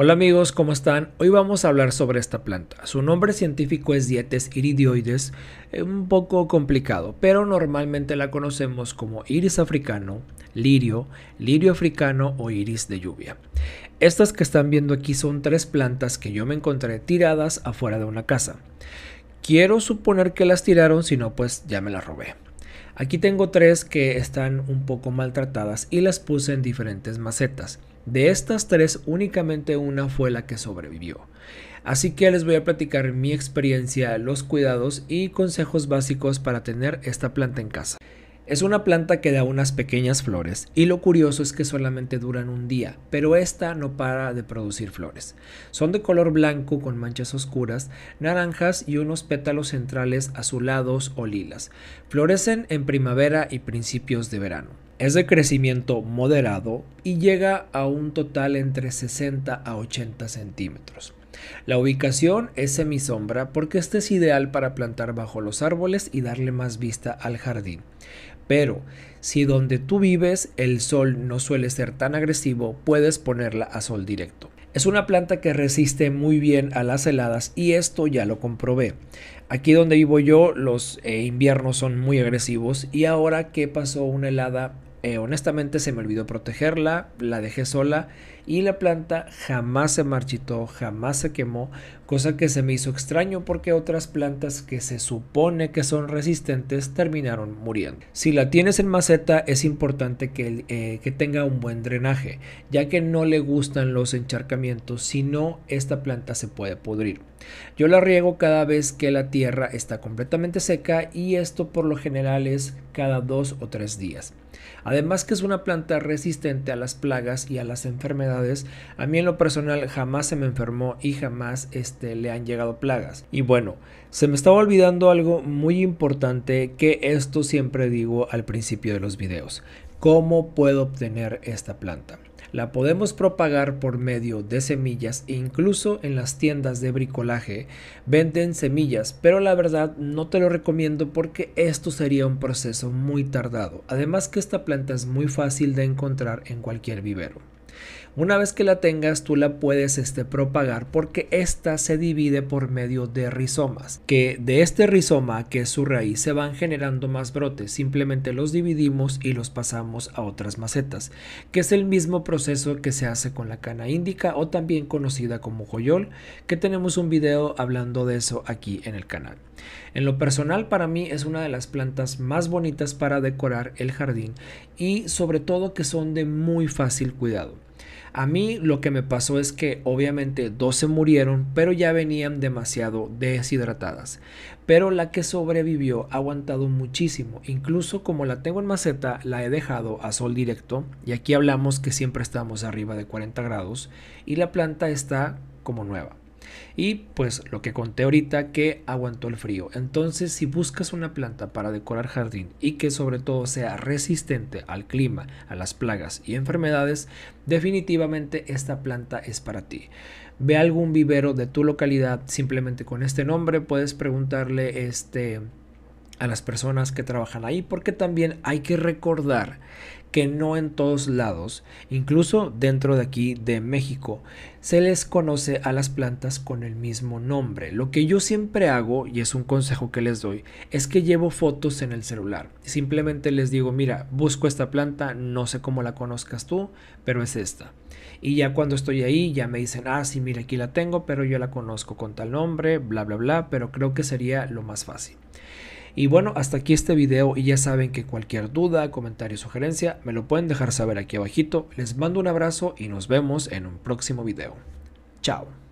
Hola amigos, ¿cómo están? Hoy vamos a hablar sobre esta planta. Su nombre científico es Dietes iridioides, eh, un poco complicado, pero normalmente la conocemos como iris africano, lirio, lirio africano o iris de lluvia. Estas que están viendo aquí son tres plantas que yo me encontré tiradas afuera de una casa. Quiero suponer que las tiraron, si no pues ya me las robé. Aquí tengo tres que están un poco maltratadas y las puse en diferentes macetas. De estas tres, únicamente una fue la que sobrevivió. Así que les voy a platicar mi experiencia, los cuidados y consejos básicos para tener esta planta en casa. Es una planta que da unas pequeñas flores y lo curioso es que solamente duran un día, pero esta no para de producir flores. Son de color blanco con manchas oscuras, naranjas y unos pétalos centrales azulados o lilas. Florecen en primavera y principios de verano. Es de crecimiento moderado y llega a un total entre 60 a 80 centímetros. La ubicación es semisombra porque este es ideal para plantar bajo los árboles y darle más vista al jardín. Pero si donde tú vives el sol no suele ser tan agresivo, puedes ponerla a sol directo. Es una planta que resiste muy bien a las heladas y esto ya lo comprobé. Aquí donde vivo yo los eh, inviernos son muy agresivos y ahora que pasó una helada eh, honestamente se me olvidó protegerla, la dejé sola y la planta jamás se marchitó, jamás se quemó, cosa que se me hizo extraño porque otras plantas que se supone que son resistentes terminaron muriendo. Si la tienes en maceta es importante que, eh, que tenga un buen drenaje, ya que no le gustan los encharcamientos, si no esta planta se puede pudrir. Yo la riego cada vez que la tierra está completamente seca y esto por lo general es cada dos o tres días. Además que es una planta resistente a las plagas y a las enfermedades, a mí en lo personal jamás se me enfermó y jamás este, le han llegado plagas. Y bueno, se me estaba olvidando algo muy importante que esto siempre digo al principio de los videos. ¿Cómo puedo obtener esta planta? La podemos propagar por medio de semillas e incluso en las tiendas de bricolaje venden semillas, pero la verdad no te lo recomiendo porque esto sería un proceso muy tardado. Además que esta planta es muy fácil de encontrar en cualquier vivero. Una vez que la tengas, tú la puedes este, propagar porque esta se divide por medio de rizomas, que de este rizoma, que es su raíz, se van generando más brotes. Simplemente los dividimos y los pasamos a otras macetas, que es el mismo proceso que se hace con la cana índica o también conocida como joyol, que tenemos un video hablando de eso aquí en el canal. En lo personal para mí es una de las plantas más bonitas para decorar el jardín y sobre todo que son de muy fácil cuidado. A mí lo que me pasó es que obviamente dos se murieron, pero ya venían demasiado deshidratadas. Pero la que sobrevivió ha aguantado muchísimo. Incluso como la tengo en maceta, la he dejado a sol directo. Y aquí hablamos que siempre estamos arriba de 40 grados. Y la planta está como nueva. Y pues lo que conté ahorita que aguantó el frío. Entonces si buscas una planta para decorar jardín y que sobre todo sea resistente al clima, a las plagas y enfermedades, definitivamente esta planta es para ti. Ve algún vivero de tu localidad simplemente con este nombre, puedes preguntarle este a las personas que trabajan ahí porque también hay que recordar que no en todos lados, incluso dentro de aquí de México, se les conoce a las plantas con el mismo nombre. Lo que yo siempre hago, y es un consejo que les doy, es que llevo fotos en el celular. Simplemente les digo, mira, busco esta planta, no sé cómo la conozcas tú, pero es esta. Y ya cuando estoy ahí, ya me dicen, ah, sí, mira, aquí la tengo, pero yo la conozco con tal nombre, bla, bla, bla, pero creo que sería lo más fácil. Y bueno, hasta aquí este video y ya saben que cualquier duda, comentario, sugerencia me lo pueden dejar saber aquí abajito. Les mando un abrazo y nos vemos en un próximo video. Chao.